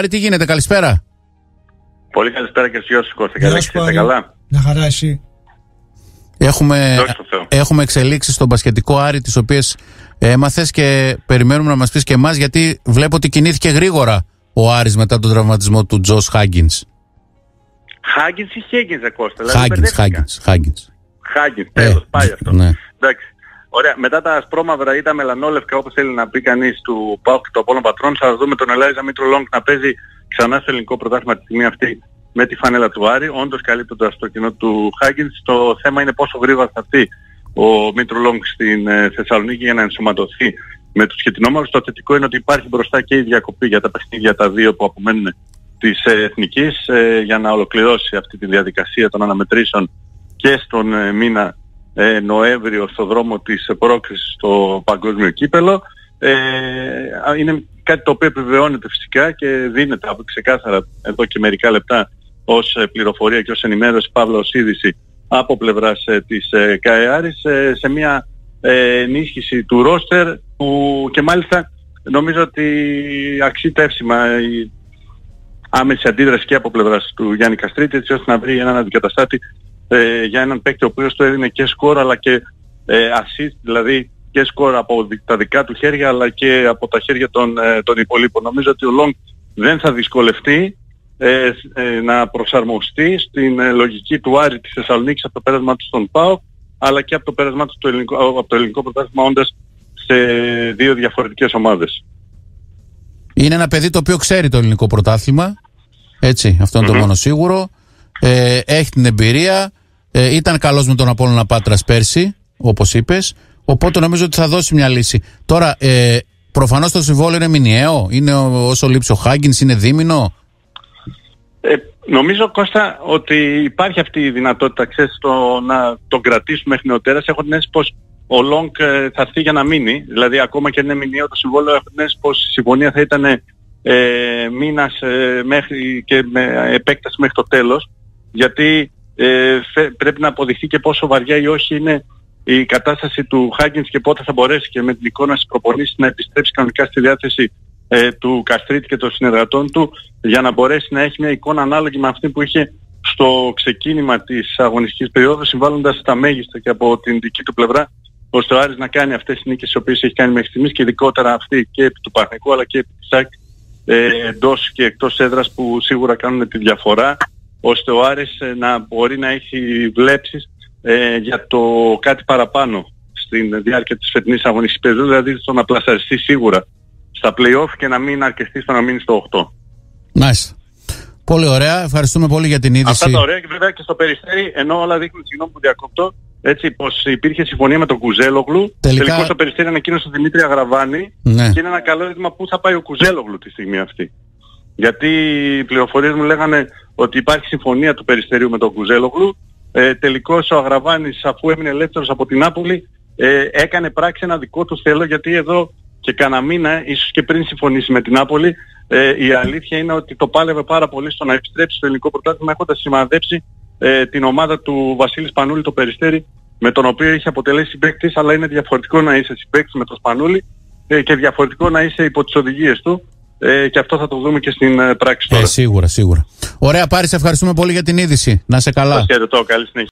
Άρη, τι γίνεται, καλησπέρα. Πολύ καλησπέρα και σε όσους Κώστα. Γεια Καλά, σου, είστε Άρη. καλά; Μια χαρά εσύ. Έχουμε, Δόξα τω Θεώ. έχουμε εξελίξεις στον μπασκετικό Άρη, τις οποίες έμαθες και περιμένουμε να μας πεις και εμάς, γιατί βλέπω ότι κινήθηκε γρήγορα ο Άρης μετά τον τραυματισμό του Τζος Χάγκινς. Χάγκινς ή Χέγγινς, ρε Κώστα; δηλαδή Χάγκινς, μπερδεύτηκα. Χάγκινς, Χάγκινς. Χάγκινς, τέλος, πάει ναι, αυτό. ναι. Εντάξει. Ωραία, μετά τα ασπρόμαυρα ή τα μελανόλευκα όπως θέλει να πει κανείς του ΠΑΟΚ και του Απόλλων Πατρών θα δούμε τον Ελάιζα Μήτρο Λόγκ να παίζει ξανά στο ελληνικό πρωτάθλημα τη στιγμή αυτή με τη φανέλα του Άρη, όντως καλύπτοντας το κοινό του Χάγκινς. Το θέμα είναι πόσο γρήγορα θα έρθει ο Μήτρο Λόγκ στην ε, Θεσσαλονίκη για να ενσωματωθεί με τους σχετινόμαρους. Το θετικό είναι ότι υπάρχει μπροστά και η διακοπή για τα παιχνίδια τα δύο που απομένουν της ε, Εθνικής ε, για να ολοκληρώσει αυτή τη διαδικασία των αναμετρήσεων και στον ε, μήνα ε, Νοέμβριο στο δρόμο της ε, πρόκρισης στο παγκόσμιο κύπελο. Ε, α, είναι κάτι το οποίο επιβεβαιώνεται φυσικά και δίνεται από ξεκάθαρα εδώ και μερικά λεπτά ως ε, πληροφορία και ως ενημέρωση Παύλα ως είδηση από πλευράς ε, της ε, ΚΑΕΑΡης ε, σε μια ε, ενίσχυση του ρόστερ που και μάλιστα νομίζω ότι αξίζει εύσημα η άμεση αντίδραση και από πλευράς του Γιάννη Καστρίτη έτσι ώστε να βρει έναν αντικαταστάτη ε, για έναν παίκτη ο οποίος του έδινε και σκορ αλλά και ε, assist, δηλαδή και σκορ από δι- τα δικά του χέρια αλλά και από τα χέρια των, ε, των υπολείπων. Νομίζω ότι ο Λόγκ δεν θα δυσκολευτεί ε, ε, να προσαρμοστεί στην ε, λογική του Άρη της Θεσσαλονίκης από το πέρασμα του στον ΠΑΟ αλλά και από το πέρασμα του στο ελληνικό, από το ελληνικό πρωτάθλημα όντας σε δύο διαφορετικές ομάδες. Είναι ένα παιδί το οποίο ξέρει το ελληνικό πρωτάθλημα. Έτσι, αυτό είναι το Μμμ. μόνο σίγουρο. Ε, έχει την εμπειρία. Ε, ήταν καλός με τον Απόλλωνα Πάτρας πέρσι, όπως είπες. Οπότε νομίζω ότι θα δώσει μια λύση. Τώρα, ε, προφανώς το συμβόλαιο είναι μηνιαίο. Είναι ο- όσο λείψει ο Χάγκινς, είναι δίμηνο; Ε, νομίζω Κώστα ότι υπάρχει αυτή η δυνατότητα ξέρεις, το να τον κρατήσουμε μέχρι νεοτέρας. Έχω την αίσθηση πως ο Λόγκ ε, θα έρθει για να μείνει. Δηλαδή ακόμα και αν είναι μηνιαίο το συμβόλαιο έχω την αίσθηση πως η συμφωνία θα ήταν ε, μήνας ε, μέχρι και με επέκταση μέχρι το τέλος. Γιατί ε, θε- πρέπει να αποδειχθεί και πόσο βαριά ή όχι είναι η κατάσταση του Χάγκινς και πότε θα μπορέσει και με την εικόνα στις προπονήσεις να επιστρέψει κανονικά στη διάθεση ε, του Καστρίτη και των συνεργατών του για να μπορέσει να έχει μια εικόνα ανάλογη με αυτή που είχε στο ξεκίνημα της αγωνιστικής περίοδου συμβάλλοντας στα μέγιστα και από την δική του πλευρά ώστε ο Άρης να κάνει αυτές τις νίκες τις οποίες έχει κάνει μέχρι στιγμής και ειδικότερα αυτή και επί του Παναγικού αλλά και επί της ΑΕΚ ε, εντός και εκτός έδρας που σίγουρα κάνουν τη διαφορά ώστε ο Άρης ε, να μπορεί να έχει βλέψεις ε, για το κάτι παραπάνω στην διάρκεια της φετινής αγωνιστικής περίοδου δηλαδή στο να πλασαριστεί σίγουρα στα play-off και να μην αρκεστεί στο να μείνει στο 8. Μάλιστα. Πολύ ωραία. Ευχαριστούμε πολύ για την είδηση. Αυτά τα ωραία και βέβαια και στο περιστέρι, ενώ όλα δείχνουν, συγγνώμη που διακόπτω, έτσι πως υπήρχε συμφωνία με τον Κουζέλογλου, Τελικά- τελικώς το περιστέρι ανακοίνωσε τον Δημήτρη Αγραβάνη Ναι. και είναι ένα καλό ζήτημα πού θα πάει ο Κουζέλογλου τη στιγμή αυτή. Γιατί οι πληροφορίες μου λέγανε ότι υπάρχει συμφωνία του περιστερίου με τον Κουζέλογλου, ε, τελικώς ο Αγραβάνης αφού έμεινε ελεύθερος από την Νάπολη ε, έκανε πράξη ένα δικό του θέλω γιατί εδώ και κανένα μήνα, ίσως και πριν συμφωνήσει με την Νάπολη, ε, η αλήθεια είναι ότι το πάλευε πάρα πολύ στο να επιστρέψει στο ελληνικό πρωτάθλημα έχοντας σημαδέψει ε, την ομάδα του Βασίλης Σπανούλη το Περιστέρι με τον οποίο είχε αποτελέσει συμπαίκτης αλλά είναι διαφορετικό να είσαι συμπαίκτης με τον Σπανούλη ε, και διαφορετικό να είσαι υπό τις οδηγίες του ε, και αυτό θα το δούμε και στην ε, πράξη τώρα. Ε, σίγουρα, σίγουρα. Ωραία, Πάρη, σε ευχαριστούμε πολύ για την είδηση. Να σε καλά. Σας χαιρετώ, καλή συνέχεια.